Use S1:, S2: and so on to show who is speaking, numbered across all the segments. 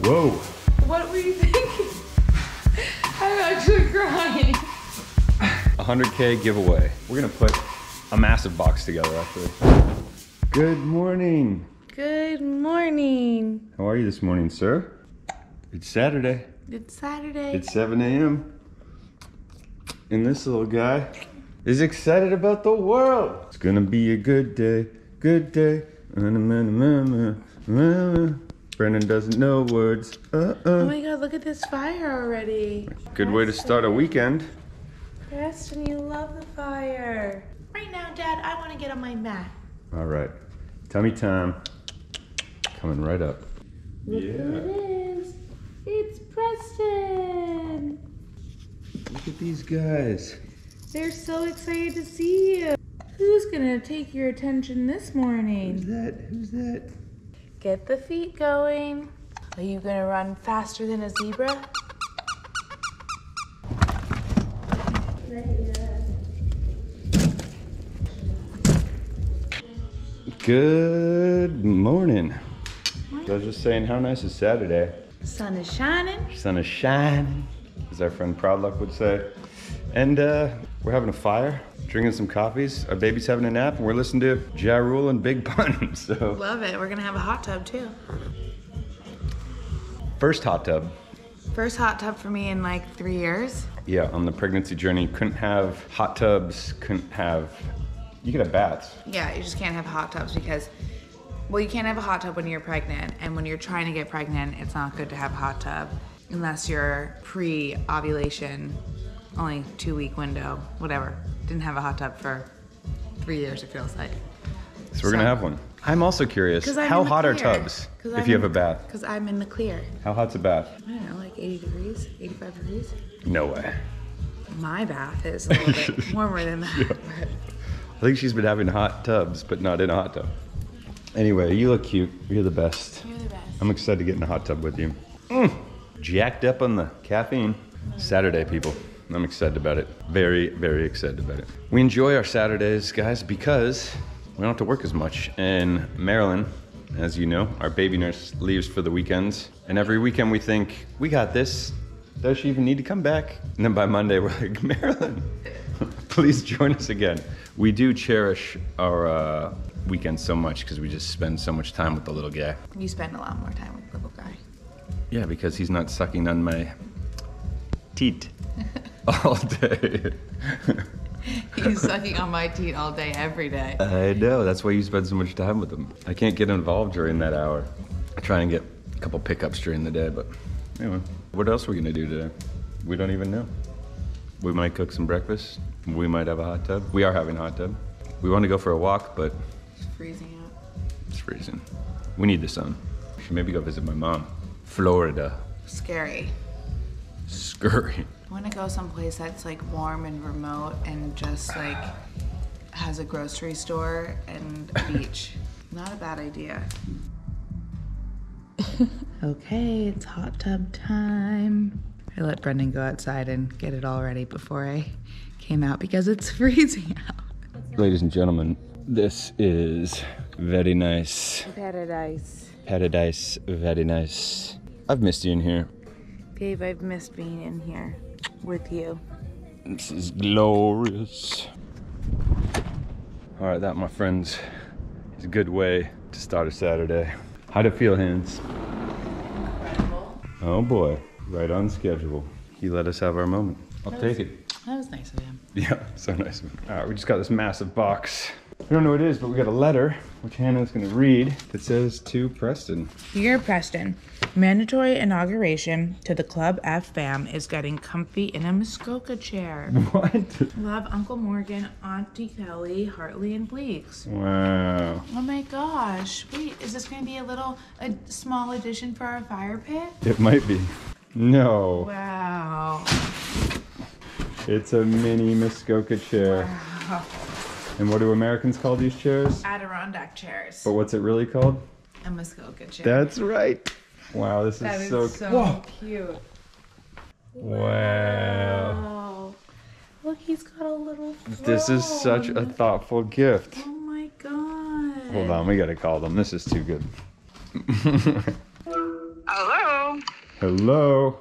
S1: Whoa.
S2: What were you thinking? I'm actually crying.
S1: 100K giveaway. We're gonna put a massive box together actually. Good morning.
S2: Good morning.
S1: How are you this morning, sir? It's Saturday.
S2: It's Saturday.
S1: It's 7 a.m. And this little guy is excited about the world. It's gonna be a good day, good day. Brendan doesn't know words. Uh-uh.
S2: oh
S1: Uh-uh.
S2: my god, look at this fire already.
S1: Good way to start a weekend.
S2: Preston, you love the fire. Right now, Dad, I want to get on my mat.
S1: All right. Tummy time. Coming right up.
S2: Look who it is. It's Preston.
S1: Look at these guys.
S2: They're so excited to see you. Who's gonna take your attention this morning?
S1: Who's that? Who's that?
S2: Get the feet going. Are you gonna run faster than a zebra?
S1: Good morning. I was just saying, how nice is Saturday?
S2: Sun is shining.
S1: Sun is shining, as our friend Proudlock would say. And uh, we're having a fire, drinking some coffees. Our baby's having a nap, and we're listening to Ja Rule and Big Pun. So,
S2: Love it. We're gonna have a hot tub too.
S1: first hot tub.
S2: First hot tub for me in like three years.
S1: Yeah, on the pregnancy journey, couldn't have hot tubs, couldn't have. You could have baths.
S2: Yeah, you just can't have hot tubs because, well, you can't have a hot tub when you're pregnant, and when you're trying to get pregnant, it's not good to have a hot tub unless you're pre-ovulation, only two week window, whatever. Didn't have a hot tub for three years. It feels like.
S1: So we're gonna have one. I'm also curious. How hot are tubs if
S2: I'm
S1: you have a bath?
S2: Because I'm in the clear.
S1: How hot's a bath?
S2: I don't know, like 80 degrees, 85 degrees.
S1: No way.
S2: My bath is a little bit warmer than that. but-
S1: I think she's been having hot tubs, but not in a hot tub. Anyway, you look cute. You're the best.
S2: You're the best.
S1: I'm excited to get in a hot tub with you. Mm. Jacked up on the caffeine. Saturday, people. I'm excited about it. Very, very excited about it. We enjoy our Saturdays, guys, because we don't have to work as much. And Marilyn, as you know, our baby nurse leaves for the weekends. And every weekend we think, we got this. Does she even need to come back? And then by Monday, we're like, Marilyn, please join us again. We do cherish our uh, weekends so much because we just spend so much time with the little guy.
S2: You spend a lot more time with the little guy.
S1: Yeah, because he's not sucking on my teat all day.
S2: He's sucking on my teeth all day, every day.
S1: I know, that's why you spend so much time with him. I can't get involved during that hour. I try and get a couple pickups during the day, but anyway. What else are we gonna do today? We don't even know. We might cook some breakfast. We might have a hot tub. We are having a hot tub. We want to go for a walk, but
S2: It's freezing out.
S1: it's freezing. We need the sun. We should maybe go visit my mom. Florida.
S2: Scary.
S1: Scurry.
S2: I want to go someplace that's like warm and remote and just like has a grocery store and a beach. Not a bad idea. okay, it's hot tub time. I let Brendan go outside and get it all ready before I came out because it's freezing out.
S1: Ladies and gentlemen, this is very nice.
S2: Paradise.
S1: Paradise, very nice. I've missed you in here.
S2: Babe, I've missed being in here with you.
S1: This is glorious. All right, that, my friends, is a good way to start a Saturday. How'd it feel, Hans? Oh boy, right on schedule. He let us have our moment. I'll take it.
S2: That was nice of him.
S1: Yeah, so nice. of him. All right, we just got this massive box. We don't know what it is, but we got a letter, which Hannah's gonna read, that says to Preston.
S2: Dear Preston, mandatory inauguration to the Club F fam is getting comfy in a Muskoka chair.
S1: What?
S2: Love Uncle Morgan, Auntie Kelly, Hartley, and Bleaks.
S1: Wow.
S2: Oh my gosh. Wait, is this going to be a little, a small addition for our fire pit?
S1: It might be. No,
S2: Wow.
S1: it's a mini Muskoka chair. And what do Americans call these chairs?
S2: Adirondack chairs.
S1: But what's it really called?
S2: A Muskoka chair.
S1: That's right. Wow, this is,
S2: That is
S1: so,
S2: so,
S1: Whoa.
S2: cute.
S1: Wow.
S2: Oh. Look, he's got a little
S1: This is such a thoughtful gift.
S2: Oh my god.
S1: Hold on, we gotta call them. This is too good.
S3: Hello.
S1: Hello.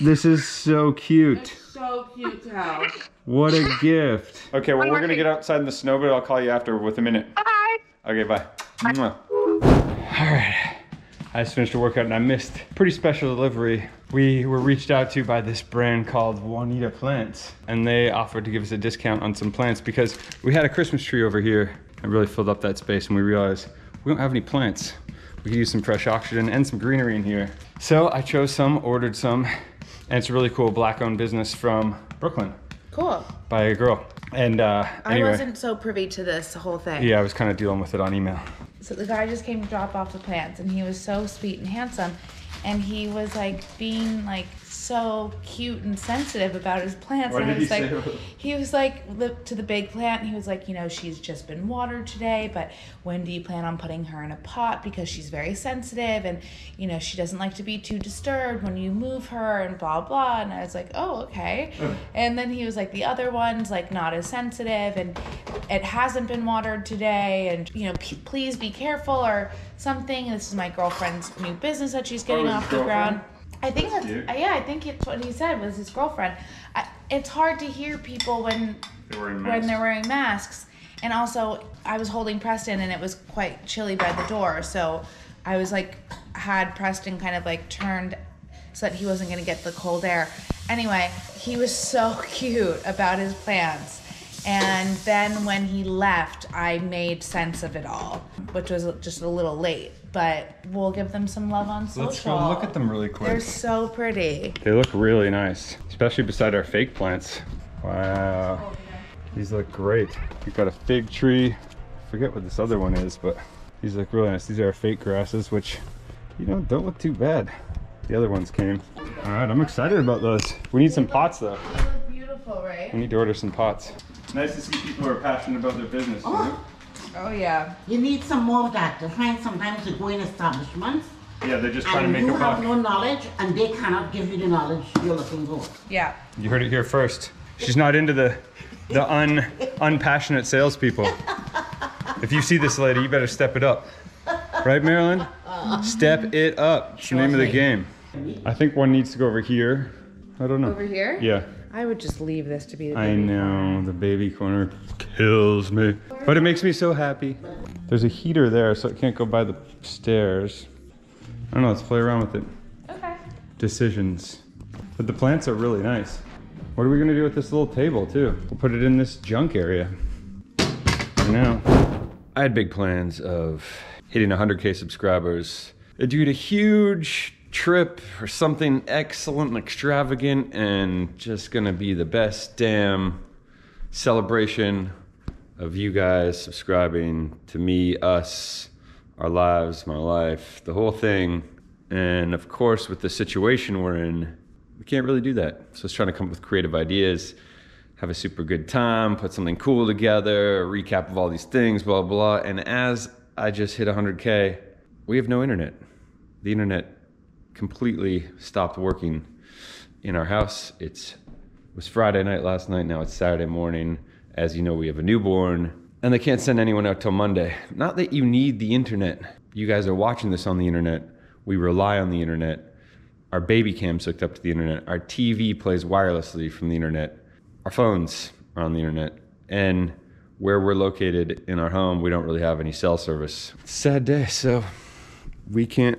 S1: This is so cute.
S2: So cute to have.
S1: What a gift. Okay, well, we're gonna get outside in the snow, but I'll call you after with a minute.
S2: Bye.
S1: Okay, bye. Mwah. All right. I just finished a workout and I missed pretty special delivery. We were reached out to by this brand called Juanita Plants, and they offered to give us a discount on some plants because we had a Christmas tree over here and really filled up that space, and we realized we don't have any plants. We could use some fresh oxygen and some greenery in here. So I chose some, ordered some, and it's a really cool black-owned business from Brooklyn
S2: Cool.
S1: by a girl. And uh, anyway,
S2: I wasn't so privy to this whole thing.
S1: yeah, I was kind of dealing with it on email.
S2: So the guy just came to drop off the plants, and he was so sweet and handsome, and he was like being like so cute and sensitive about his plants.
S1: What
S2: and
S1: did
S2: was
S1: he
S2: like,
S1: say?
S2: he was like to the big plant. He was like, you know, she's just been watered today, but when do you plan on putting her in a pot because she's very sensitive, and you know she doesn't like to be too disturbed when you move her, and blah blah. And I was like, oh okay. Hmm. And then he was like, the other one's like not as sensitive, and it hasn't been watered today, and you know, p- please be careful or something. This is my girlfriend's new business that she's oh, getting
S1: Oh,
S2: off the ground. I think that's, uh, yeah, I think it's what he said was his girlfriend. I, it's hard to hear people when
S1: They're wearing
S2: when they're wearing masks. And also, I was holding Preston, and it was quite chilly by the door, so I was like, had Preston kind of like turned so that he wasn't gonna get the cold air. Anyway, he was so cute about his plants. And then when he left, I made sense of it all, which was just a little late. But we'll give them some love on social.
S1: Let's go look at them really quick.
S2: They're so pretty.
S1: They look really nice, especially beside our fake plants. Wow. These look great. We've got a fig tree. I forget what this other one is, but these look really nice. These are our fake grasses, which, you know, don't look too bad. The other ones came. All right, I'm excited about those. We need some pots though.
S2: They look beautiful, right?
S1: We need to order some pots. Nice to see people who are passionate about their business. you oh. know?
S2: Oh yeah.
S3: You need some more of that. To find sometimes you go in establishments
S1: Yeah, they're just trying to make
S3: and
S1: make
S3: you have no knowledge and they cannot give you the knowledge you're looking for.
S2: Yeah.
S1: You heard it here first. She's not into the the un unpassionate salespeople. If you see this lady, you better step it up. Right, Marilyn? Step it up. It's the name of the game. I think one needs to go over here. I don't know.
S2: Over here?
S1: Yeah.
S2: I would just leave this to be the
S1: I
S2: baby
S1: know the baby corner kills me, but it makes me so happy. There's a heater there, so it can't go by the stairs. I don't know. Let's play around with it.
S2: Okay.
S1: decisions. But the plants are really nice. What are we gonna do with this little table too? We'll put it in this junk area. For now. I had big plans of hitting 100k subscribers, doing a huge trip or something excellent and extravagant and just gonna be the best damn celebration of you guys subscribing to me, us, our lives, my life, the whole thing. And of course, with the situation we're in, we can't really do that. So it's trying to come up with creative ideas, have a super good time, put something cool together, a recap of all these things, blah, blah. And as I just hit 100K, we have no internet. The internet completely stopped working in our house. It's it was Friday night last night. Now it's Saturday morning. As you know, we have a newborn, and they can't send anyone out till Monday. Not that you need the internet. You guys are watching this on the internet. We rely on the internet. Our baby cam's hooked up to the internet. Our TV plays wirelessly from the internet. Our phones are on the internet. And where we're located in our home, we don't really have any cell service. Sad day, so we can't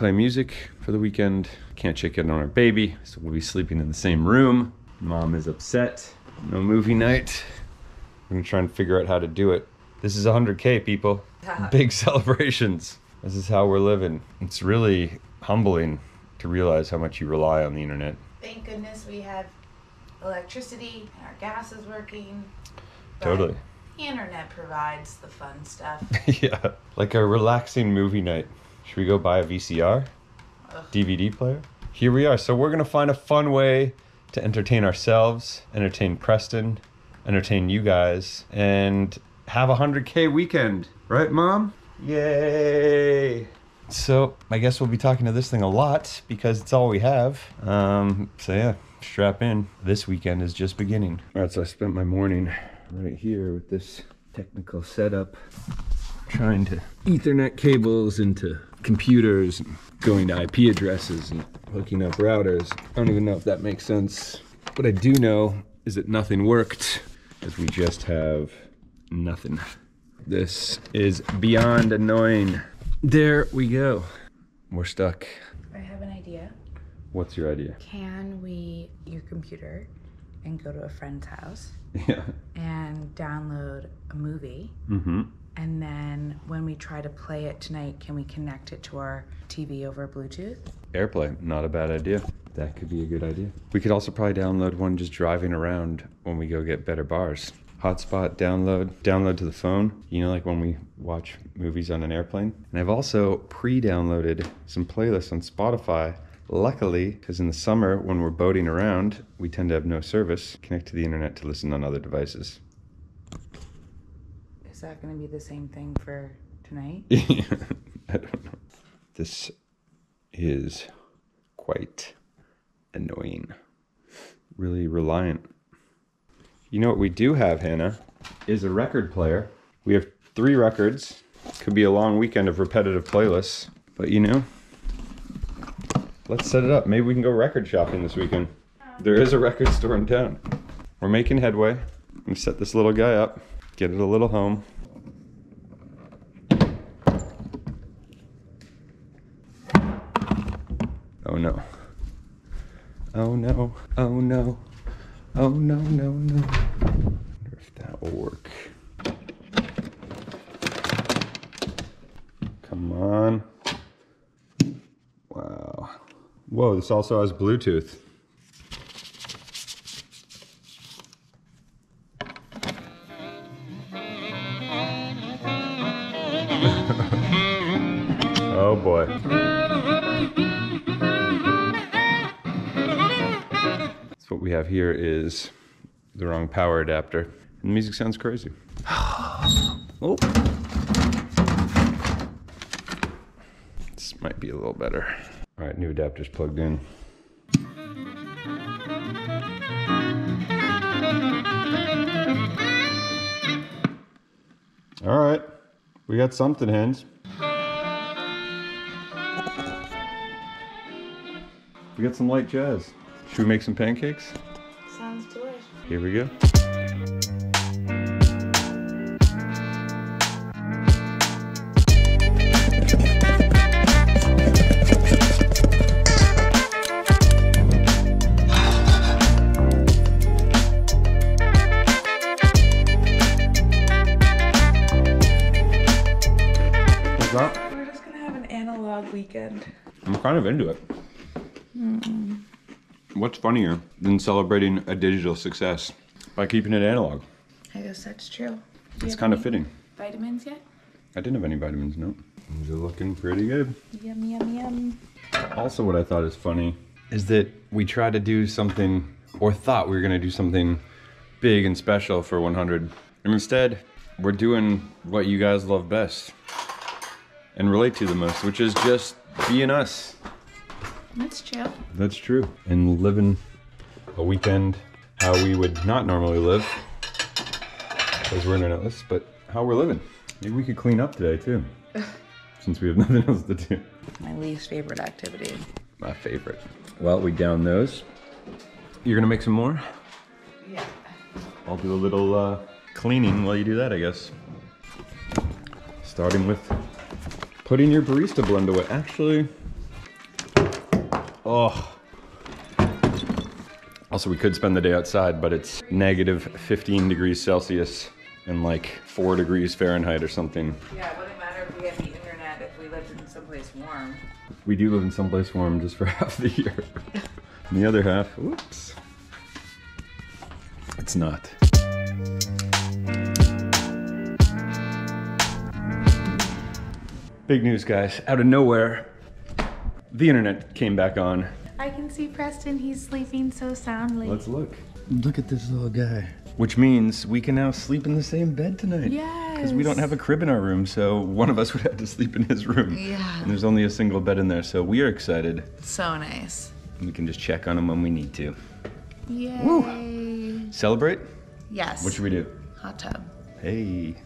S1: play music for the weekend. Can't check in on our baby, so we'll be sleeping in the same room. Mom is upset. No movie night. We're gonna try and figure out how to do it. This is 100K, people. Big celebrations. This is how we're living. It's really humbling to realize how much you rely on the internet.
S2: Thank goodness we have electricity and our gas is working.
S1: Totally.
S2: The internet provides the fun stuff.
S1: yeah. Like a relaxing movie night. Should we go buy a VCR?
S2: Ugh.
S1: DVD player? Here we are. So we're gonna find a fun way to entertain ourselves, entertain Preston, entertain you guys, and have a 100K weekend. Right, Mom? Yay! So I guess we'll be talking to this thing a lot because it's all we have. Um, so yeah, strap in. This weekend is just beginning. All right, so I spent my morning right here with this technical setup trying to ethernet cables into computers, going to IP addresses and hooking up routers. I don't even know if that makes sense. What I do know is that nothing worked, as we just have nothing. This is beyond annoying. There we go. We're stuck.
S2: I have an idea.
S1: What's your idea?
S2: Can we your computer and go to a friend's house
S1: Yeah.
S2: and download a movie?
S1: Mm-hmm.
S2: And then when we try to play it tonight, can we connect it to our TV over Bluetooth?
S1: Airplay, not a bad idea. That could be a good idea. We could also probably download one just driving around when we go get better bars. Hotspot download, download to the phone. You know, like when we watch movies on an airplane. And I've also pre-downloaded some playlists on Spotify. Luckily, because in the summer when we're boating around, we tend to have no service. Connect to the internet to listen on other devices.
S2: Is that going to be the same thing for tonight?
S1: I don't know. This is quite annoying. Really reliant. You know what we do have, Hannah, is a record player. We have three records. Could be a long weekend of repetitive playlists, but you know, let's set it up. Maybe we can go record shopping this weekend. There is a record store in town. We're making headway. We set this little guy up, get it a little home. Oh no. Oh no. Oh no. Oh no, no, no. wonder if that will work. Come on. Wow. Whoa, this also has Bluetooth. Boy. So what we have here is the wrong power adapter. And the music sounds crazy. oh. This might be a little better. All right, new adapter's plugged in. All right, we got something, hands. We got some light jazz. Should we make some pancakes?
S2: Sounds delicious.
S1: Here we go. What's that?
S2: We're just going to have an analog weekend.
S1: I'm kind of into it. What's funnier than celebrating a digital success by keeping it analog?
S2: I guess that's true. Do
S1: It's kind of fitting.
S2: Vitamins yet?
S1: I didn't have any vitamins, no. These are looking pretty good.
S2: Yum, yum, yum.
S1: Also, what I thought is funny is that we tried to do something, or thought we were going to do something big and special for 100. And instead, we're doing what you guys love best and relate to the most, which is just being us.
S2: That's chill.
S1: That's true. And living a weekend how we would not normally live, because we're internetless, but how we're living. Maybe we could clean up today too, since we have nothing else to do.
S2: My least favorite activity.
S1: My favorite. Well, we down those. You're gonna make some more?
S2: Yeah.
S1: I'll do a little uh, cleaning while you do that, I guess. Starting with putting your barista blend away. Actually, oh. Also, we could spend the day outside, but it's negative 15 degrees Celsius and like 4 degrees Fahrenheit or something.
S2: Yeah, it wouldn't matter if we had the internet if we lived in someplace warm.
S1: We do live in someplace warm just for half the year. and the other half, whoops. It's not. Big news, guys. Out of nowhere, the internet came back on.
S2: I can see Preston. He's sleeping so soundly.
S1: Let's look. Look at this little guy. Which means we can now sleep in the same bed tonight. Because we don't have a crib in our room, so one of us would have to sleep in his room.
S2: Yeah.
S1: And there's only a single bed in there, so we are excited.
S2: So nice.
S1: We can just check on him when we need to.
S2: Yay. Woo.
S1: Celebrate?
S2: Yes.
S1: What should we do?
S2: Hot tub.
S1: Hey.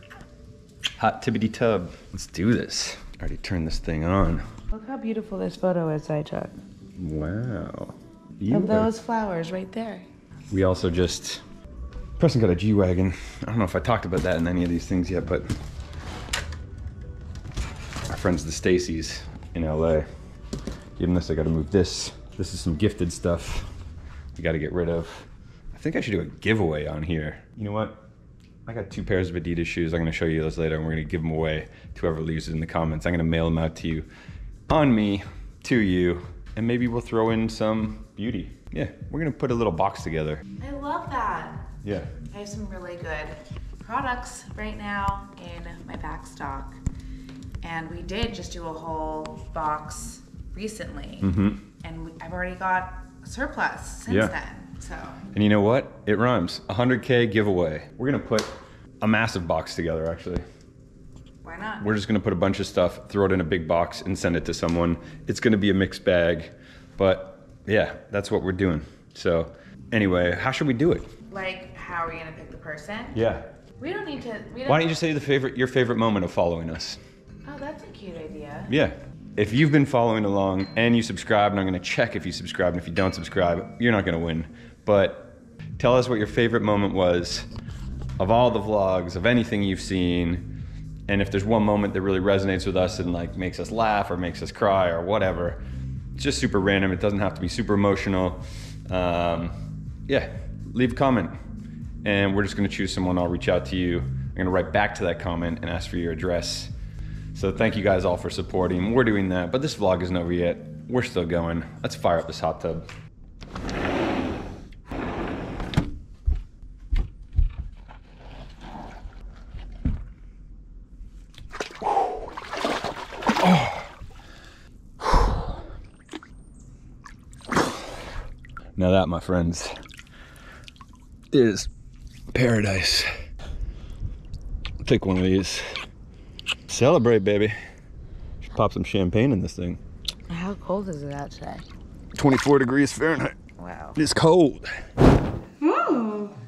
S1: Hot tibbity tub. Let's do this. already turned this thing on.
S2: Look how beautiful this photo is I took
S1: Wow. You
S2: of
S1: are-
S2: those flowers right there.
S1: We also just Preston got a G wagon. I don't know if I talked about that in any of these things yet, but our friends the Stacy's in LA. Given this, I got to move this. This is some gifted stuff. We got to get rid of. I think I should do a giveaway on here. You know what? I got two pairs of Adidas shoes. I'm going to show you those later, and we're going to give them away to whoever leaves it in the comments. I'm going to mail them out to you, on me, to you, and maybe we'll throw in some beauty. Yeah, we're going to put a little box together.
S2: I love that.
S1: Yeah.
S2: I have some really good products right now in my back stock. And we did just do a whole box recently. Mm-hmm. And we, I've already got a surplus since.
S1: Yeah.
S2: then. So
S1: And you know what? It rhymes. 100K giveaway. We're going to put a massive box together, actually.
S2: Why not?
S1: We're just going to put a bunch of stuff, throw it in a big box, and send it to someone. It's going to be a mixed bag. But yeah, that's what we're doing. So, anyway, how should we do it?
S2: like, how are we gonna pick the person?
S1: Yeah.
S2: We don't need to. We don't,
S1: Why don't you just say the favorite, your favorite moment of following us?
S2: Oh, that's a cute idea.
S1: Yeah. If you've been following along and you subscribe, and I'm going to check if you subscribe, and if you don't subscribe, you're not going to win. But tell us what your favorite moment was of all the vlogs, of anything you've seen. And if there's one moment that really resonates with us and like makes us laugh or makes us cry or whatever, it's just super random. It doesn't have to be super emotional. Um, yeah, leave a comment. And we're just going to choose someone. I'll reach out to you. I'm going to write back to that comment and ask for your address. So thank you guys all for supporting. We're doing that, but this vlog isn't over yet. We're still going. Let's fire up this hot tub. Now that, my friends, is paradise. Take one of these. Celebrate, baby. Should pop some champagne in this thing.
S2: How cold is it out today?
S1: 24 degrees Fahrenheit.
S2: Wow.
S1: It's cold.
S2: Oh.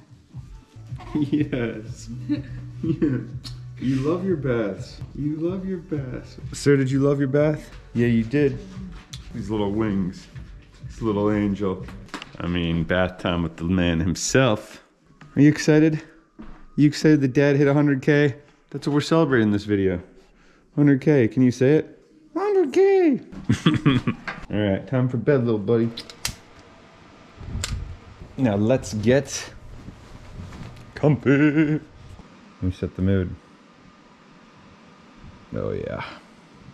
S1: Yes. yeah. You love your baths. You love your baths. Sir, did you love your bath? Yeah, you did. These little wings. This little angel. I mean, bath time with the man himself. Are you excited? You excited that dad hit 100K? That's what we're celebrating in this video. 100K. Can you say it? 100K. All right, time for bed, little buddy. Now let's get comfy. Let me set the mood. Oh yeah.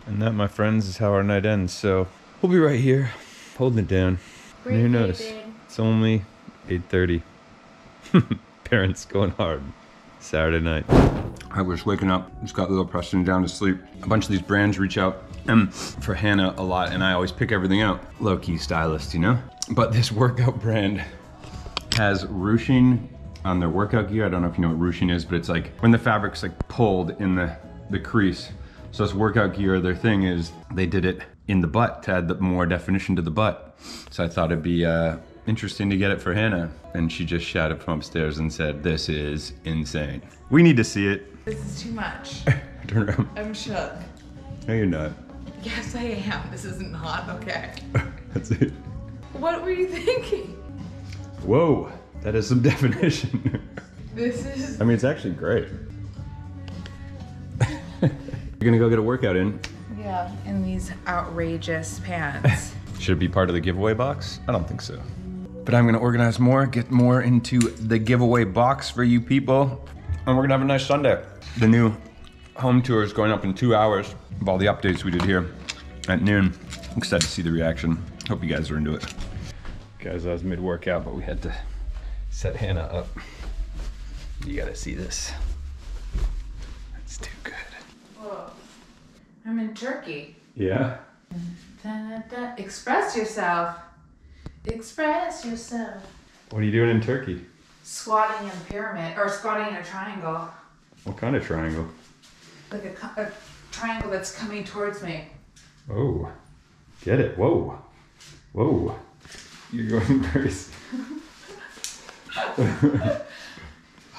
S1: And that, my friends, is how our night ends. So we'll be right here, holding it down. And who knows? It's only 8:30. Parents going hard. Saturday night. I was waking up, just got little Preston down to sleep. A bunch of these brands reach out um, for Hannah a lot, and I always pick everything out. Low key stylist, you know? But this workout brand has ruching on their workout gear. I don't know if you know what ruching is, but it's like when the fabric's like pulled in the, the crease. So this workout gear, their thing is they did it in the butt to add the more definition to the butt. So I thought it'd be uh, interesting to get it for Hannah. And she just shouted from upstairs and said, this is insane. We need to see it.
S2: This is too much.
S1: Turn around.
S2: I'm shook.
S1: No, you're not.
S2: Yes, I am. This is not hot. okay.
S1: That's it.
S2: What were you thinking?
S1: Whoa, that is some definition.
S2: This is.
S1: I mean, it's actually great. You're gonna go get a workout in.
S2: Yeah, in these outrageous pants.
S1: Should it be part of the giveaway box? I don't think so. But I'm gonna organize more, get more into the giveaway box for you people, and we're gonna have a nice Sunday. The new home tour is going up in two hours of all the updates we did here at noon. I'm excited to see the reaction. Hope you guys are into it. Guys, I was mid workout, but we had to set Hannah up. You gotta see this. That's too good.
S2: Whoa. I'm in Turkey.
S1: Yeah?
S2: Da-da-da. Express yourself. Express yourself.
S1: What are you doing in Turkey?
S2: Squatting in a pyramid, or squatting in a triangle.
S1: What kind of triangle?
S2: Like a, a triangle that's coming towards me.
S1: Oh, get it. Whoa. Whoa. You're going very. s-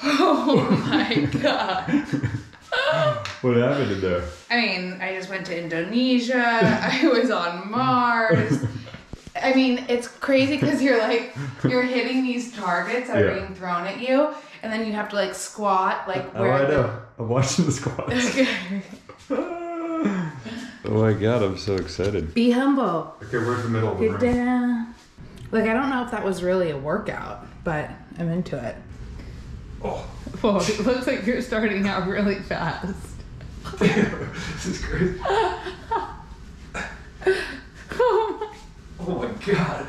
S2: Oh my god.
S1: what happened in there?
S2: I mean, I just went to Indonesia. I was on Mars. I mean, it's crazy because you're like you're hitting these targets that are being thrown at you, and then you have to like squat like
S1: Oh,
S2: where
S1: I
S2: the-
S1: know. I'm watching the squats. oh my god, I'm so excited.
S2: Be humble.
S1: Okay, where's the middle of the
S2: Get down. Like I don't know if that was really a workout, but I'm into it.
S1: Oh,
S2: Whoa, it looks like you're starting out really fast.
S1: this is crazy.
S2: oh
S1: Oh my god.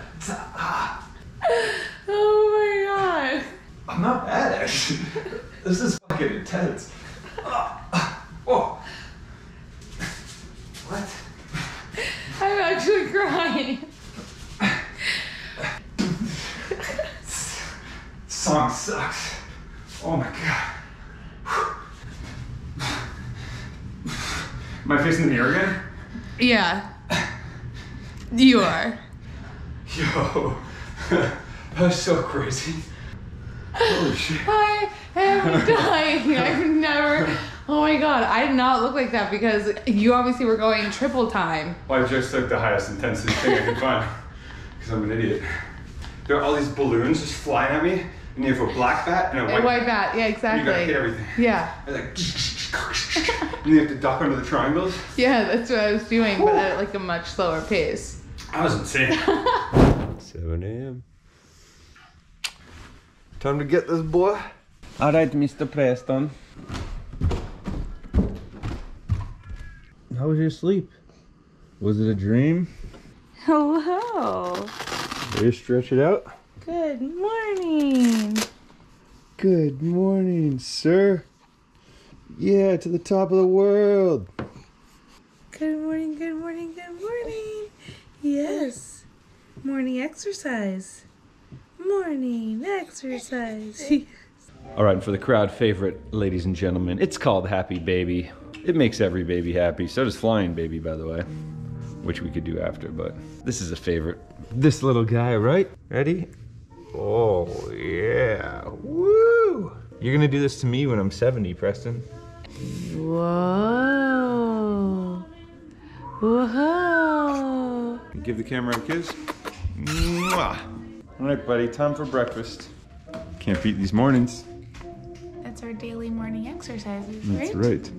S2: Oh my god.
S1: I'm not bad actually. This is fucking intense. Uh, oh. What?
S2: I'm actually crying.
S1: Song sucks. Oh my god. Am I facing the mirror again?
S2: Yeah. You are.
S1: Yo. That's so crazy. Holy shit.
S2: I am dying. I've never. Oh my god, I did not look like that because you obviously were going triple time.
S1: Well, I just took the highest intensity thing I could find. Because I'm an idiot. There are all these balloons just flying at me, and you have a black bat and a white,
S2: White, white bat, yeah, exactly.
S1: You gotta hit everything.
S2: Yeah,
S1: And like, and you have to duck under the triangles.
S2: yeah, that's what I was doing, but at like a much slower pace.
S1: That was insane. 7 a.m. Time to get this boy. All right, Mr. Preston. How was your sleep? Was it a dream?
S2: Hello.
S1: Will you stretch it out?
S2: Good morning.
S1: Good morning, sir. Yeah, to the top of the world.
S2: Good morning, good morning, good morning. Yes. Morning exercise. Morning exercise.
S1: All right, and for the crowd favorite, ladies and gentlemen, it's called Happy Baby. It makes every baby happy. So does Flying Baby, by the way, which we could do after, but this is a favorite. This little guy, right? Ready? Oh, yeah. Woo! You're gonna do this to me when I'm 70, Preston.
S2: Whoa. Whoa.
S1: Give the camera a kiss. Mwah. All right, buddy, time for breakfast. Can't beat these mornings.
S2: That's our daily morning exercises,
S1: That's right.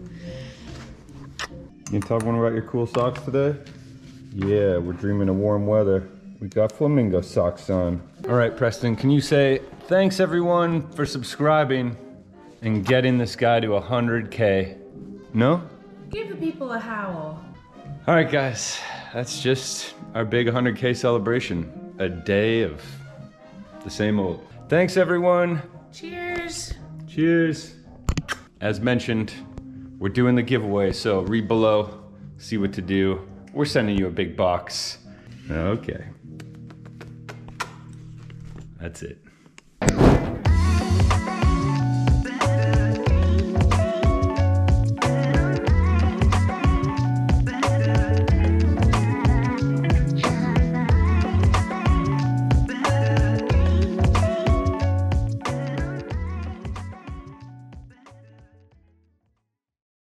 S1: You can talk more about your cool socks today? Yeah, we're dreaming of warm weather. We got flamingo socks on. All right, Preston, can you say thanks everyone for subscribing and getting this guy to 100K? No?
S2: Give the people a howl.
S1: All right, guys, that's just our big 100K celebration. A day of the same old. Thanks, everyone.
S2: Cheers.
S1: Cheers. As mentioned, we're doing the giveaway, so read below, see what to do. We're sending you a big box. Okay. That's it.